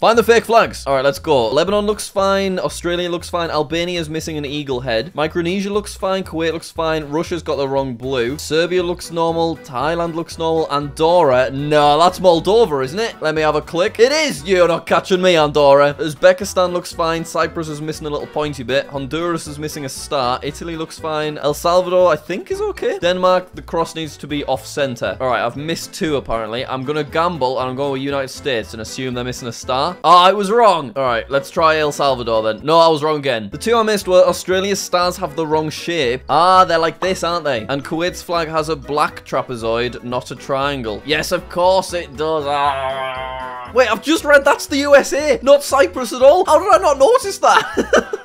Find the fake flags. All right, let's go. Lebanon looks fine. Australia looks fine. Albania is missing an eagle head. Micronesia looks fine. Kuwait looks fine. Russia's got the wrong blue. Serbia looks normal. Thailand looks normal. Andorra. No, that's Moldova, isn't it? Let me have a click. It is. You're not catching me, Andorra. Uzbekistan looks fine. Cyprus is missing a little pointy bit. Honduras is missing a star. Italy looks fine. El Salvador, I think, is okay. Denmark, the cross needs to be off center. All right, I've missed two, apparently. I'm going to gamble, and I'm going with United States and assume they're missing a star. Ah, oh, I was wrong. All right, let's try El Salvador then. No, I was wrong again. The two I missed were Australia's stars have the wrong shape. Ah, they're like this, aren't they? And Kuwait's flag has a black trapezoid, not a triangle. Yes, of course it does. Ah. Wait, I've just read that's the USA, not Cyprus at all. How did I not notice that?